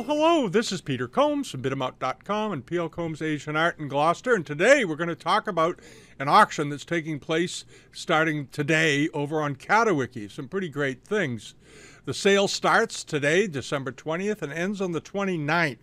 Well, hello, this is Peter Combs from Bidamount.com and P.L. Combs Asian Art in Gloucester, and today we're going to talk about an auction that's taking place starting today over on Catawiki. Some pretty great things. The sale starts today, December 20th, and ends on the 29th.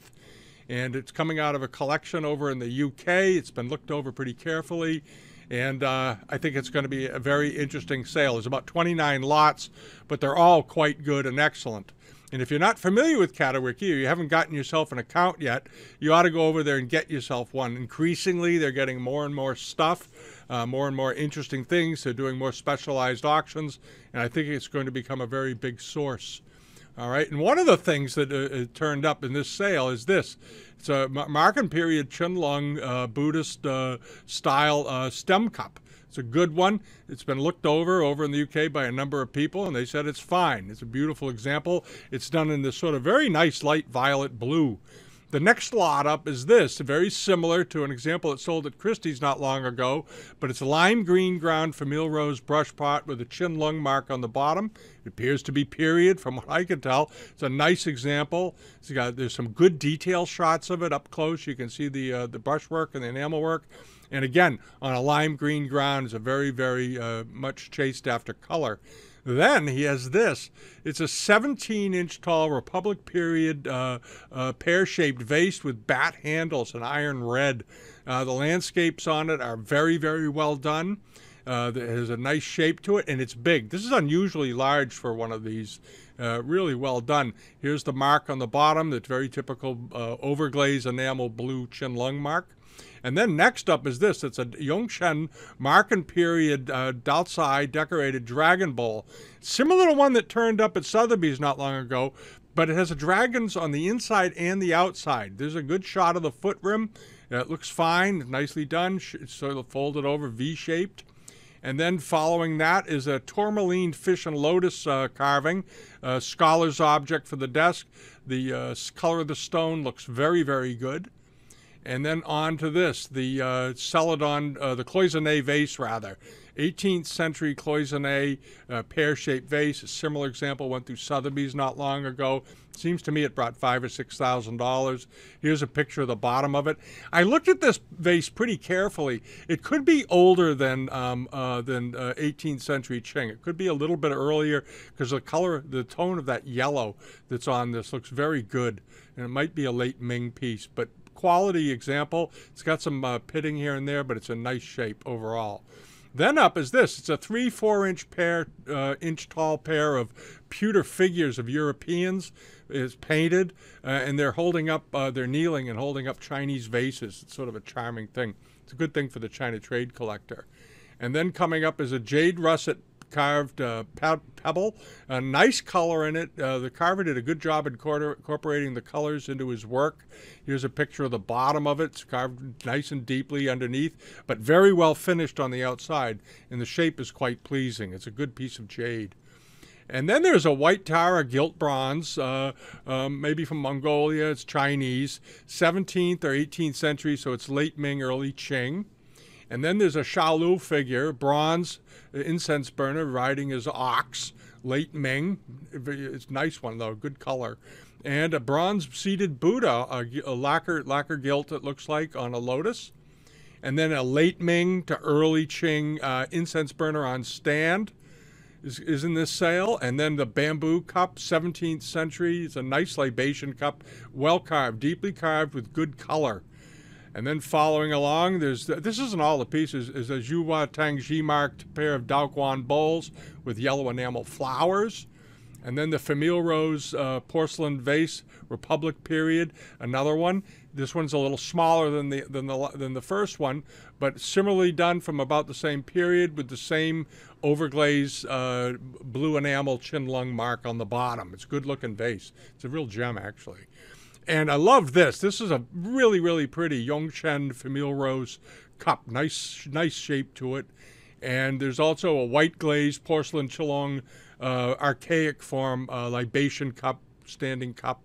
And it's coming out of a collection over in the UK. It's been looked over pretty carefully and uh, I think it's going to be a very interesting sale. There's about 29 lots, but they're all quite good and excellent. And if you're not familiar with Catawiki or you haven't gotten yourself an account yet, you ought to go over there and get yourself one. Increasingly, they're getting more and more stuff, uh, more and more interesting things. They're doing more specialized auctions, and I think it's going to become a very big source. All right, and one of the things that uh, turned up in this sale is this. It's a Marken period Qianlong uh, Buddhist uh, style uh, stem cup. It's a good one. It's been looked over over in the UK by a number of people, and they said it's fine. It's a beautiful example. It's done in this sort of very nice light violet blue. The next lot up is this, very similar to an example that sold at Christie's not long ago, but it's a lime green ground Famille Rose brush pot with a Qianlong mark on the bottom. It appears to be period from what I can tell. It's a nice example. Got, there's some good detail shots of it up close. You can see the, uh, the brushwork and the enamel work. And again, on a lime green ground, it's a very, very uh, much chased after color. Then he has this. It's a 17 inch tall Republic period uh, uh, pear shaped vase with bat handles and iron red. Uh, the landscapes on it are very, very well done. Uh, it has a nice shape to it and it's big. This is unusually large for one of these. Uh, really well done. Here's the mark on the bottom, that's very typical uh, overglaze enamel blue Qianlong mark. And then next up is this. It's a Yongzheng Marken period uh, Doucai decorated dragon bowl. Similar to one that turned up at Sotheby's not long ago, but it has a dragons on the inside and the outside. There's a good shot of the foot rim. it looks fine, nicely done. It's sort of folded over, V-shaped. And then following that is a tourmaline fish and lotus uh, carving, a scholar's object for the desk. The uh, color of the stone looks very, very good. And then on to this, the uh, Celadon, uh, the cloisonne vase rather. 18th century cloisonne uh, pear-shaped vase. A similar example went through Sotheby's not long ago. Seems to me it brought five or six thousand dollars. Here's a picture of the bottom of it. I looked at this vase pretty carefully. It could be older than um, uh, than uh, 18th century Qing. It could be a little bit earlier because the color, the tone of that yellow that's on this looks very good, and it might be a late Ming piece, but quality example. It's got some uh, pitting here and there, but it's a nice shape overall. Then up is this. It's a three, four inch pair, uh, inch tall pair of pewter figures of Europeans. It's painted, uh, and they're holding up, uh, they're kneeling and holding up Chinese vases. It's sort of a charming thing. It's a good thing for the China trade collector. And then coming up is a jade russet carved uh, pebble. A nice color in it. Uh, the carver did a good job incorporating the colors into his work. Here's a picture of the bottom of it. It's carved nice and deeply underneath, but very well finished on the outside, and the shape is quite pleasing. It's a good piece of jade. And then there's a white Tara gilt bronze, uh, um, maybe from Mongolia. It's Chinese, 17th or 18th century, so it's late Ming, early Qing. And then there's a Shaolu figure, bronze incense burner riding his ox, late Ming. It's nice one though, good color. And a bronze seated Buddha, a, a lacquer, lacquer gilt it looks like on a lotus. And then a late Ming to early Qing uh, incense burner on stand is, is in this sale. And then the bamboo cup, 17th century. It's a nice libation cup, well carved, deeply carved with good color. And then following along, there's this isn't all the pieces. Is a Zhuhua Tangji marked pair of Daoguang bowls with yellow enamel flowers. And then the Famille Rose uh, porcelain vase, Republic period, another one. This one's a little smaller than the than the than the first one, but similarly done from about the same period with the same overglaze uh, blue enamel Qianlong mark on the bottom. It's a good looking vase. It's a real gem actually. And I love this. This is a really, really pretty Yongzheng Famille Rose cup. Nice, nice shape to it. And there's also a white glazed porcelain Qianlong uh, archaic form uh, libation cup, standing cup.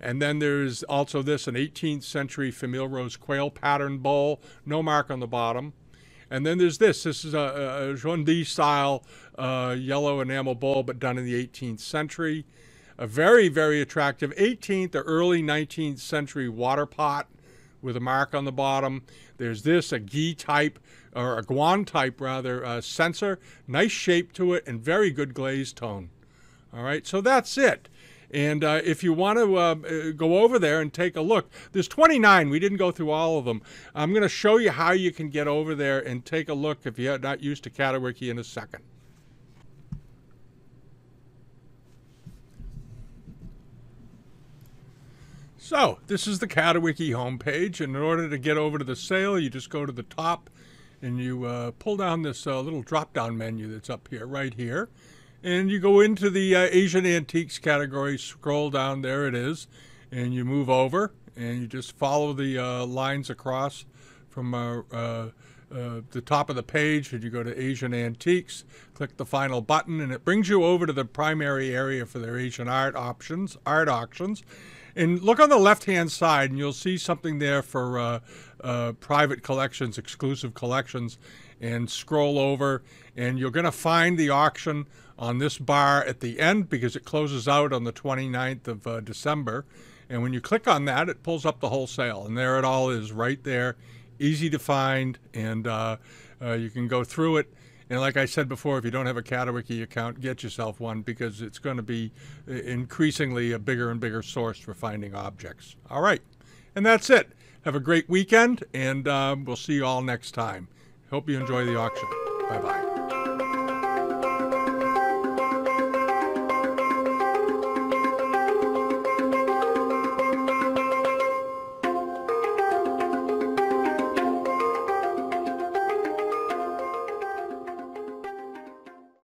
And then there's also this, an 18th century Famille Rose quail pattern bowl, no mark on the bottom. And then there's this. This is a, a style uh, yellow enamel bowl, but done in the 18th century. A very, very attractive 18th or early 19th century water pot with a mark on the bottom. There's this, a Gui type, or a Guan type rather, uh, censer. Nice shape to it and very good glaze tone. All right, so that's it. And uh, if you want to uh, go over there and take a look, there's 29. We didn't go through all of them. I'm going to show you how you can get over there and take a look if you're not used to Catawiki in a second. So this is the Catawiki homepage, and in order to get over to the sale, you just go to the top and you uh, pull down this uh, little drop-down menu that's up here, right here, and you go into the uh, Asian antiques category. Scroll down, there it is, and you move over, and you just follow the uh, lines across from uh, uh, the top of the page, and you go to Asian antiques. Click the final button, and it brings you over to the primary area for their Asian art options, art auctions. And look on the left hand side, and you'll see something there for uh, uh, private collections, exclusive collections. And scroll over, and you're going to find the auction on this bar at the end because it closes out on the 29th of uh, December. And when you click on that, it pulls up the whole sale, and there it all is right there, easy to find, and uh, uh, you can go through it and like I said before, if you don't have a Catawiki account, get yourself one because it's going to be uh, increasingly a bigger and bigger source for finding objects. All right. And that's it. Have a great weekend, and um, we'll see you all next time. Hope you enjoy the auction. Bye bye.